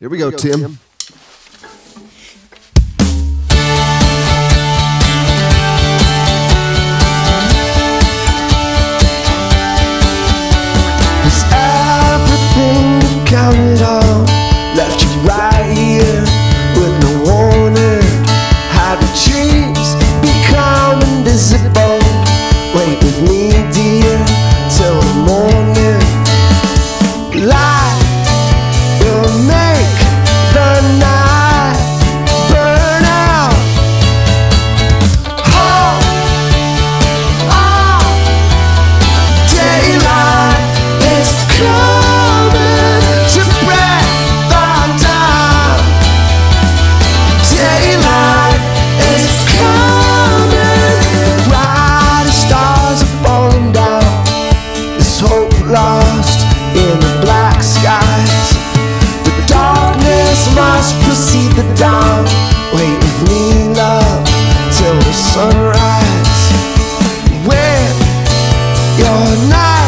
Here we, Here go, go, Tim. Tim. You're not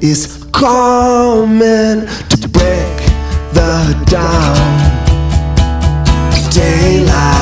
is coming to break the dawn. Daylight.